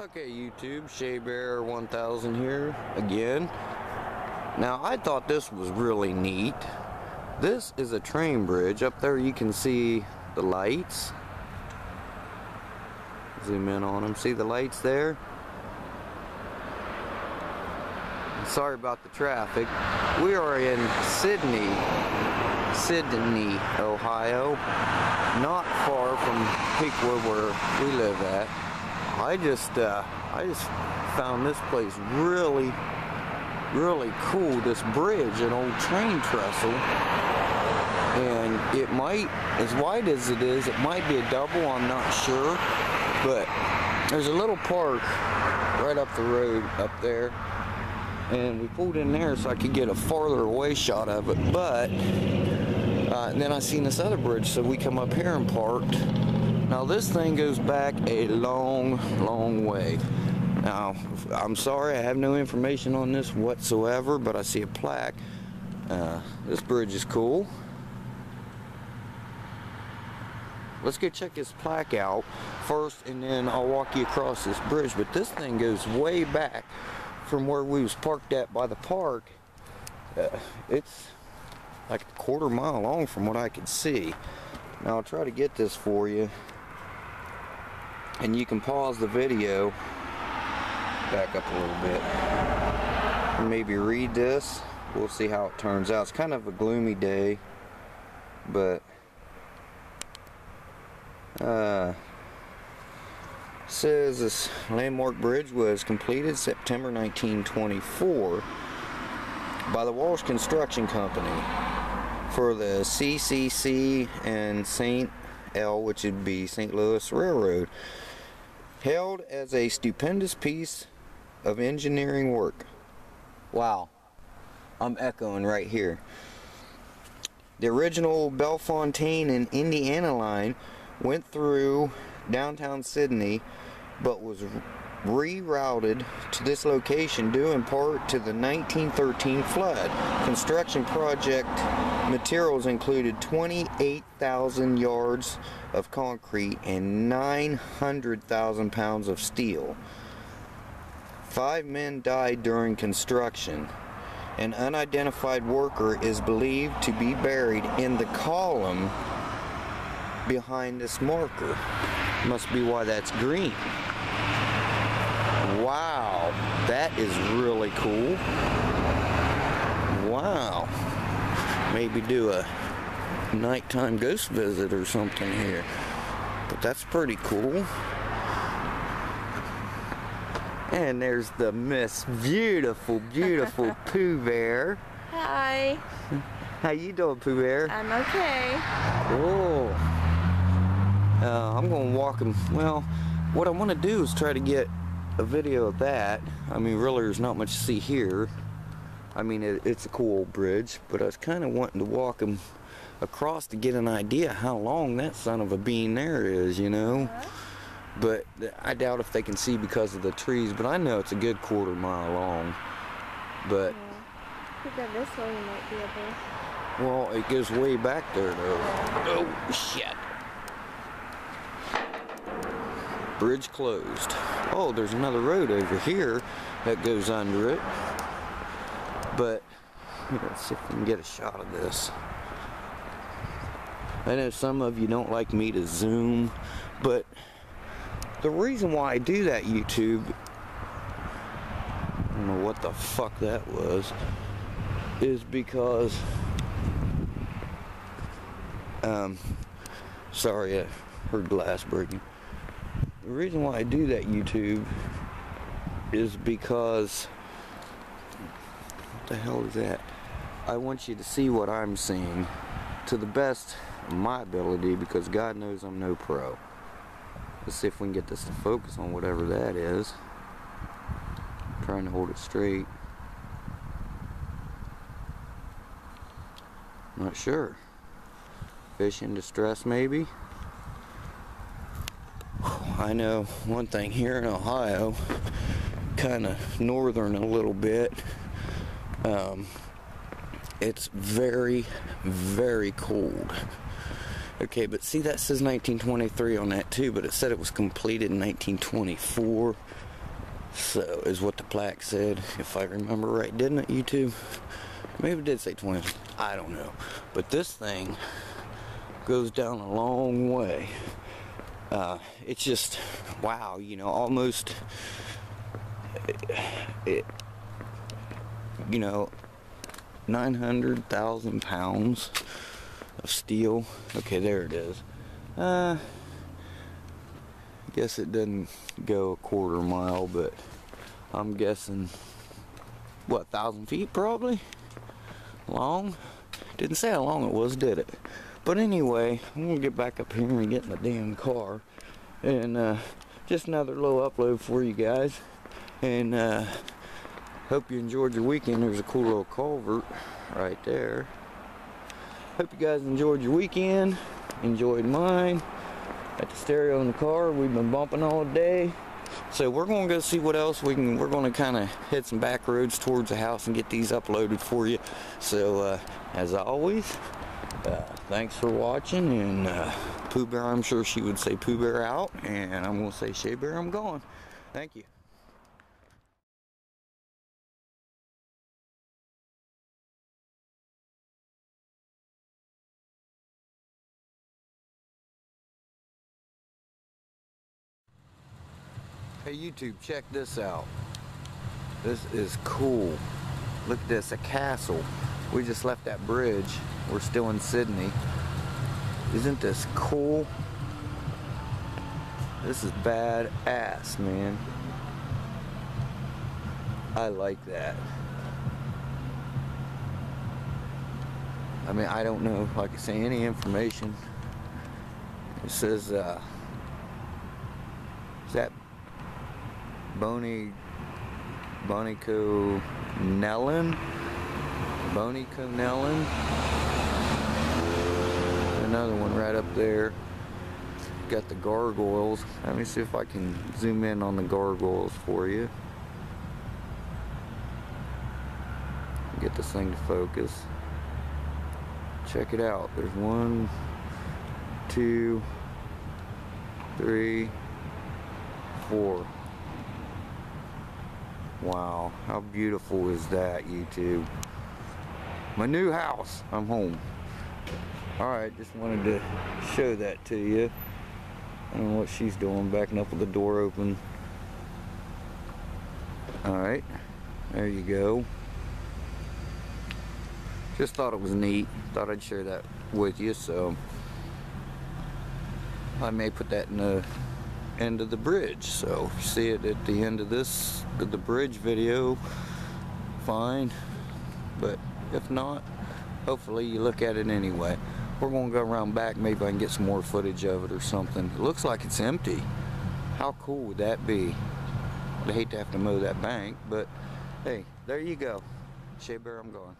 Okay, YouTube, Shea Bear 1000 here again. Now, I thought this was really neat. This is a train bridge. Up there you can see the lights. Zoom in on them. See the lights there? Sorry about the traffic. We are in Sidney, Sidney, Ohio. Not far from Peakwood where we live at. I just uh, I just found this place really really cool this bridge an old train trestle. And it might as wide as it is it might be a double I'm not sure. But there's a little park right up the road up there. And we pulled in there so I could get a farther away shot of it. But uh, and then I seen this other bridge so we come up here and parked now this thing goes back a long, long way. Now, I'm sorry, I have no information on this whatsoever, but I see a plaque. Uh, this bridge is cool. Let's go check this plaque out first, and then I'll walk you across this bridge. But this thing goes way back from where we was parked at by the park. Uh, it's like a quarter mile long from what I can see. Now I'll try to get this for you and you can pause the video back up a little bit maybe read this we'll see how it turns out it's kind of a gloomy day but uh, says this landmark bridge was completed September 1924 by the Walsh Construction Company for the CCC and St. L, which would be St. Louis Railroad hailed as a stupendous piece of engineering work. Wow, I'm echoing right here. The original Bellefontaine and Indiana line went through downtown Sidney but was rerouted to this location due in part to the 1913 flood. Construction project materials included 28,000 yards of concrete and 900,000 pounds of steel. Five men died during construction. An unidentified worker is believed to be buried in the column behind this marker. Must be why that's green. Wow, that is really cool. Wow. Maybe do a nighttime ghost visit or something here. But that's pretty cool. And there's the Miss Beautiful, beautiful Pooh Bear. Hi. How you doing, Pooh Bear? I'm okay. Cool. Uh, I'm gonna walk him. Well, what I want to do is try to get a video of that. I mean, really, there's not much to see here. I mean, it, it's a cool bridge, but I was kind of wanting to walk him across to get an idea how long that son of a bean there is, you know. But I doubt if they can see because of the trees, but I know it's a good quarter mile long. But. Yeah. this way might be able. Well, it goes way back there, though. Oh, shit. Bridge closed. Oh, there's another road over here that goes under it. But, let's see if we can get a shot of this. I know some of you don't like me to zoom, but the reason why I do that, YouTube, I don't know what the fuck that was, is because, um, sorry, I heard glass breaking. The reason why I do that, YouTube, is because, what the hell is that? I want you to see what I'm seeing to the best of my ability because God knows I'm no pro. Let's see if we can get this to focus on whatever that is. I'm trying to hold it straight. Not sure. Fish in distress maybe? I know one thing here in Ohio, kind of northern a little bit, um, it's very, very cold. Okay, but see that says 1923 on that too, but it said it was completed in 1924. So is what the plaque said, if I remember right, didn't it, YouTube? Maybe it did say 20. I don't know. But this thing goes down a long way. Uh, it's just, wow, you know, almost, it, you know, 900,000 pounds of steel. Okay, there it is. Uh, guess it doesn't go a quarter mile, but I'm guessing, what, thousand feet probably? Long? Didn't say how long it was, did it? But anyway, I'm gonna get back up here and get in the damn car. And uh, just another little upload for you guys. And uh, hope you enjoyed your weekend. There's a cool little culvert right there. Hope you guys enjoyed your weekend. Enjoyed mine. Got the stereo in the car. We've been bumping all day. So we're going to go see what else we can. We're going to kind of hit some back roads towards the house and get these uploaded for you. So uh, as always, uh, thanks for watching. And uh, Pooh Bear, I'm sure she would say Pooh Bear out. And I'm going to say Shea Bear, I'm gone. Thank you. Hey YouTube, check this out. This is cool. Look at this, a castle. We just left that bridge. We're still in Sidney. Isn't this cool? This is bad ass, man. I like that. I mean, I don't know if I can say any information. It says, uh, is that Boney Bonico Nellen Bonico Nellen another one right up there. Got the gargoyles. Let me see if I can zoom in on the gargoyles for you. Get this thing to focus. Check it out. There's one two three four. Wow, how beautiful is that, YouTube? My new house. I'm home. Alright, just wanted to show that to you. I don't know what she's doing, backing up with the door open. Alright, there you go. Just thought it was neat. Thought I'd share that with you, so I may put that in the end of the bridge. So see it at the end of this, the bridge video, fine. But if not, hopefully you look at it anyway. We're gonna go around back, maybe I can get some more footage of it or something. It looks like it's empty. How cool would that be? I hate to have to mow that bank, but hey, there you go. Shea Bear, I'm going.